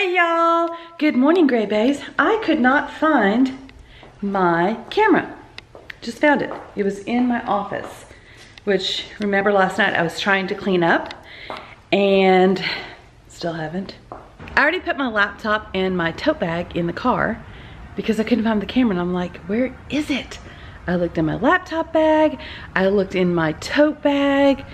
Hey y'all! Good morning, Gray Bays. I could not find my camera. Just found it. It was in my office, which remember last night I was trying to clean up and still haven't. I already put my laptop and my tote bag in the car because I couldn't find the camera and I'm like, where is it? I looked in my laptop bag, I looked in my tote bag,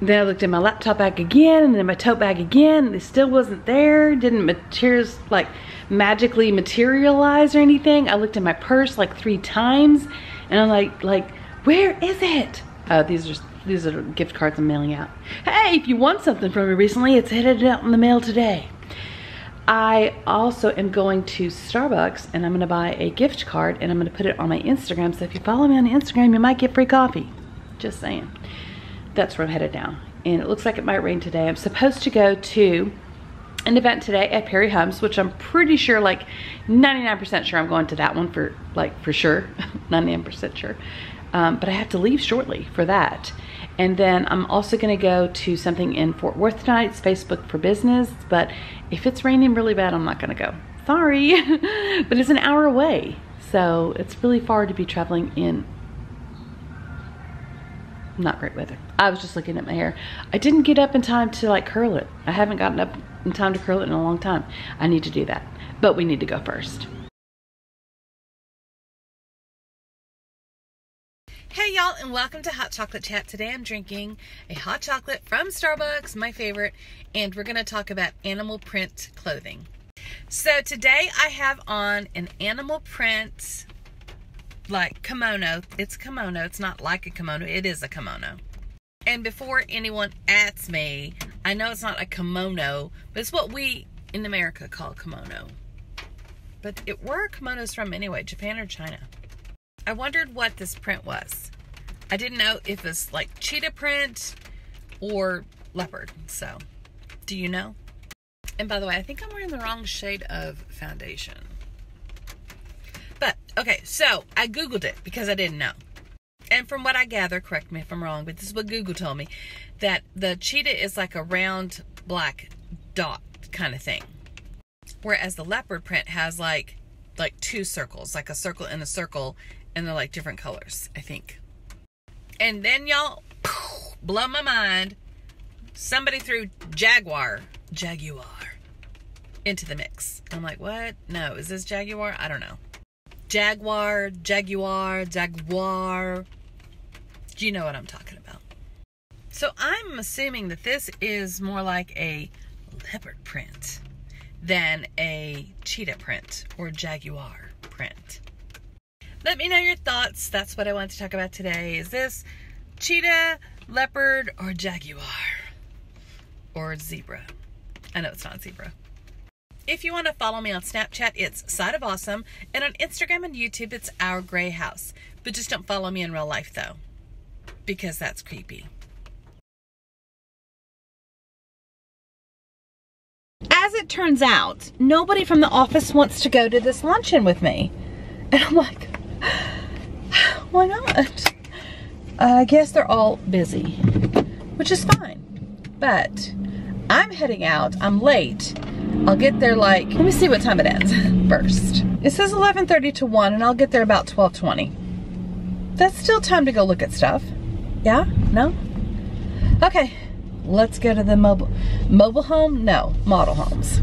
then I looked in my laptop bag again and then my tote bag again. It still wasn't there. Didn't materials like magically materialize or anything. I looked in my purse like three times and I'm like, like, where is it? Uh, these are these are gift cards I'm mailing out. Hey, if you want something from me recently, it's headed out in the mail today. I also am going to Starbucks and I'm gonna buy a gift card and I'm gonna put it on my Instagram. So if you follow me on Instagram, you might get free coffee. Just saying. That's where I'm headed down. And it looks like it might rain today. I'm supposed to go to an event today at Perry Homes, which I'm pretty sure, like 99% sure I'm going to that one for, like, for sure, 99% sure. Um, but I have to leave shortly for that. And then I'm also gonna go to something in Fort Worth tonight. It's Facebook for Business, but if it's raining really bad, I'm not gonna go. Sorry, but it's an hour away. So it's really far to be traveling in not great weather. I was just looking at my hair. I didn't get up in time to like curl it. I haven't gotten up in time to curl it in a long time. I need to do that, but we need to go first. Hey y'all and welcome to Hot Chocolate Chat. Today I'm drinking a hot chocolate from Starbucks, my favorite, and we're gonna talk about animal print clothing. So today I have on an animal print like kimono. It's kimono. It's not like a kimono. It is a kimono. And before anyone asks me, I know it's not a kimono, but it's what we in America call kimono. But it, where are kimonos from anyway? Japan or China? I wondered what this print was. I didn't know if it's like cheetah print or leopard. So, do you know? And by the way, I think I'm wearing the wrong shade of foundation. But, okay, so I Googled it because I didn't know. And from what I gather, correct me if I'm wrong, but this is what Google told me, that the cheetah is like a round black dot kind of thing. Whereas the leopard print has like like two circles, like a circle and a circle, and they're like different colors, I think. And then y'all blow my mind. Somebody threw Jaguar, Jaguar into the mix. I'm like, what? No, is this Jaguar? I don't know. Jaguar, Jaguar, Jaguar. Do you know what I'm talking about? So I'm assuming that this is more like a leopard print than a cheetah print or jaguar print. Let me know your thoughts. That's what I want to talk about today. Is this cheetah, leopard, or jaguar? Or zebra? I know it's not zebra. If you want to follow me on Snapchat, it's Side of Awesome. And on Instagram and YouTube, it's Our Gray House. But just don't follow me in real life, though, because that's creepy. As it turns out, nobody from the office wants to go to this luncheon with me. And I'm like, why not? I guess they're all busy, which is fine. But I'm heading out. I'm late. I'll get there like, let me see what time it ends first. It says 11.30 to 1 and I'll get there about 12.20. That's still time to go look at stuff. Yeah? No? Okay, let's go to the mobile, mobile home? No, model homes.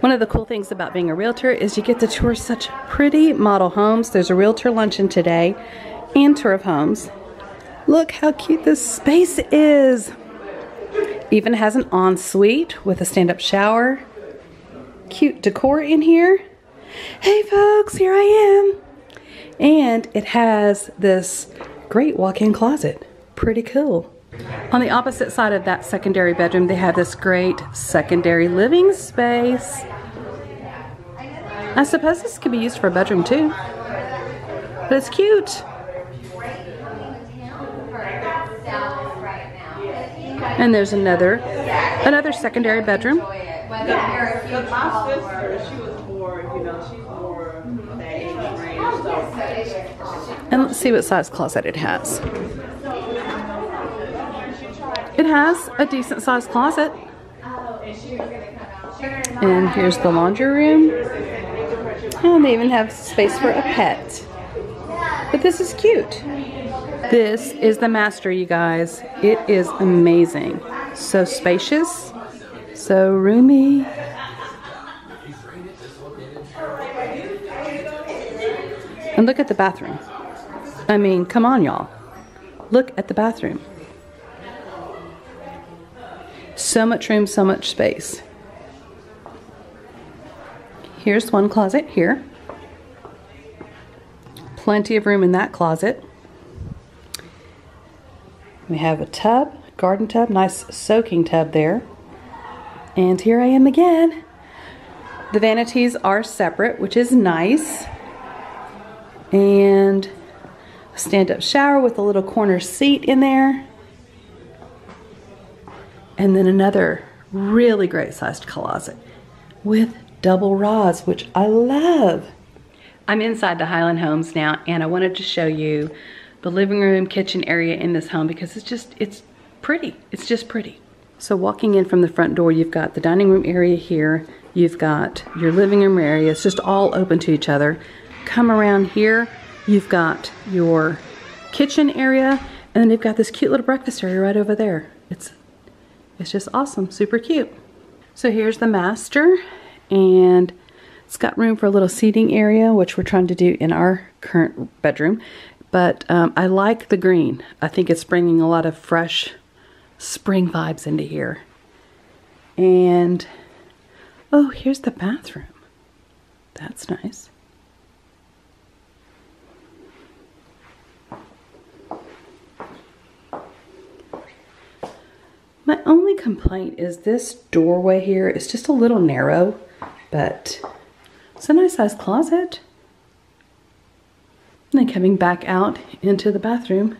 One of the cool things about being a realtor is you get to tour such pretty model homes. There's a realtor luncheon today and tour of homes. Look how cute this space is. Even has an ensuite with a stand-up shower. Cute decor in here. Hey folks, here I am. And it has this great walk-in closet. Pretty cool. On the opposite side of that secondary bedroom, they have this great secondary living space. I suppose this could be used for a bedroom too. But it's cute. And there's another, another secondary bedroom. And let's see what size closet it has. It has a decent sized closet. And here's the laundry room. And they even have space for a pet. But this is cute. This is the master, you guys. It is amazing. So spacious, so roomy. And look at the bathroom. I mean, come on, y'all. Look at the bathroom. So much room, so much space. Here's one closet here. Plenty of room in that closet. We have a tub, garden tub, nice soaking tub there. And here I am again. The vanities are separate, which is nice. And a stand-up shower with a little corner seat in there. And then another really great sized closet with double rods, which I love. I'm inside the Highland Homes now and I wanted to show you the living room kitchen area in this home because it's just, it's pretty. It's just pretty. So walking in from the front door, you've got the dining room area here. You've got your living room area. It's just all open to each other. Come around here, you've got your kitchen area and then you've got this cute little breakfast area right over there. It's, it's just awesome, super cute. So here's the master and it's got room for a little seating area, which we're trying to do in our current bedroom. But um, I like the green. I think it's bringing a lot of fresh spring vibes into here. And, oh, here's the bathroom. That's nice. My only complaint is this doorway here is just a little narrow, but it's a nice sized closet. And then coming back out into the bathroom.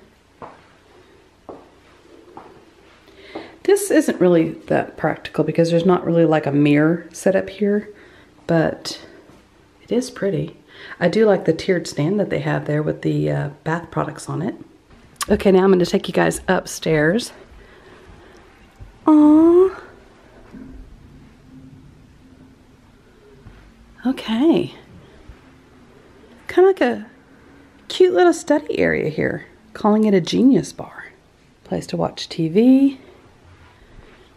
This isn't really that practical because there's not really like a mirror set up here, but it is pretty. I do like the tiered stand that they have there with the uh, bath products on it. Okay, now I'm going to take you guys upstairs. Aww. Okay. Kind of like a cute little study area here. Calling it a genius bar. Place to watch TV.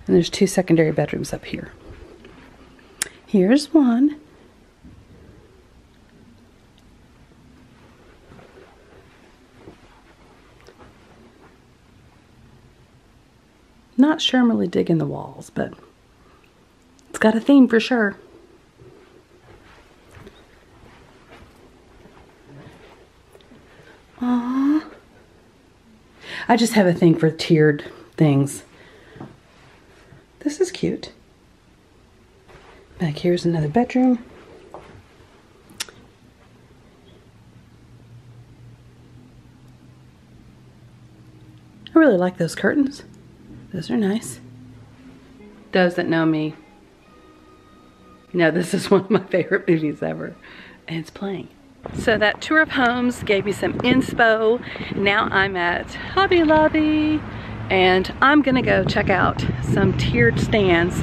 And there's two secondary bedrooms up here. Here's one. Not sure I'm really digging the walls, but it's got a theme for sure. Aww. I just have a thing for tiered things. Is cute. Back here's another bedroom. I really like those curtains. Those are nice. Those that know me know this is one of my favorite movies ever. And it's playing. So that tour of homes gave me some inspo. Now I'm at Hobby Lobby and I'm gonna go check out some tiered stands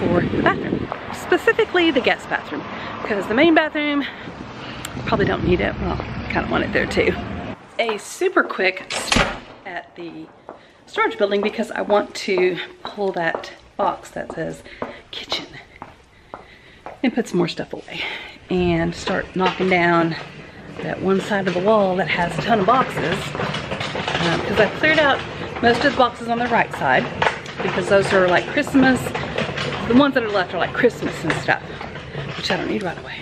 for the bathroom. Specifically the guest bathroom because the main bathroom probably don't need it. Well, kind of want it there too. A super quick at the storage building because I want to pull that box that says kitchen and put some more stuff away and start knocking down that one side of the wall that has a ton of boxes because um, I've cleared out most of the boxes on the right side because those are like Christmas. The ones that are left are like Christmas and stuff which I don't need right away.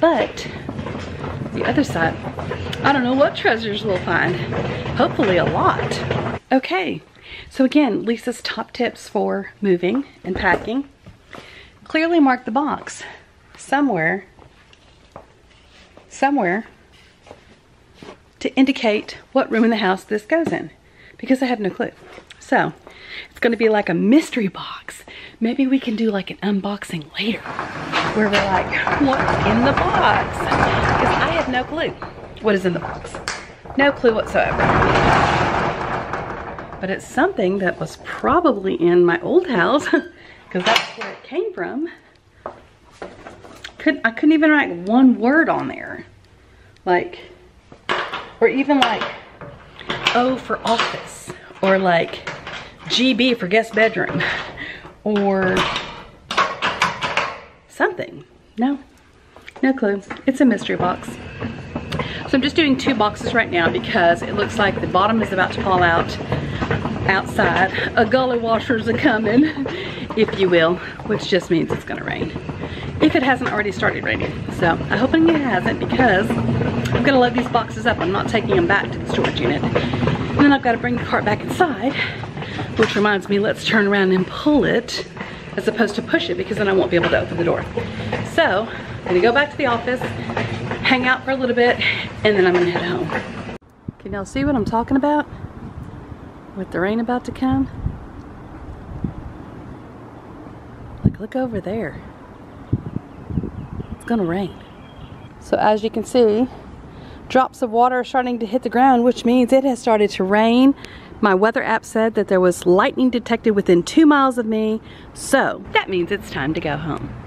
But the other side I don't know what treasures we'll find. Hopefully a lot. Okay, so again, Lisa's top tips for moving and packing. Clearly mark the box. Somewhere, somewhere to indicate what room in the house this goes in because I have no clue. So it's gonna be like a mystery box. Maybe we can do like an unboxing later where we're like, what's in the box? Because I have no clue what is in the box. No clue whatsoever but it's something that was probably in my old house because that's where it came from. Couldn't, I couldn't even write one word on there. Like, or even like, O for office, or like GB for guest bedroom, or something. No, no clue. It's a mystery box. So I'm just doing two boxes right now because it looks like the bottom is about to fall out outside. A gully washers are coming, if you will, which just means it's gonna rain. If it hasn't already started raining. So I'm hoping it hasn't because I'm gonna load these boxes up. I'm not taking them back to the storage unit. Then I've gotta bring the cart back inside, which reminds me, let's turn around and pull it as opposed to push it because then I won't be able to open the door. So I'm gonna go back to the office, hang out for a little bit, and then I'm gonna head home. Can y'all see what I'm talking about? With the rain about to come? Like, look over there. It's gonna rain. So as you can see, drops of water are starting to hit the ground, which means it has started to rain. My weather app said that there was lightning detected within two miles of me, so that means it's time to go home.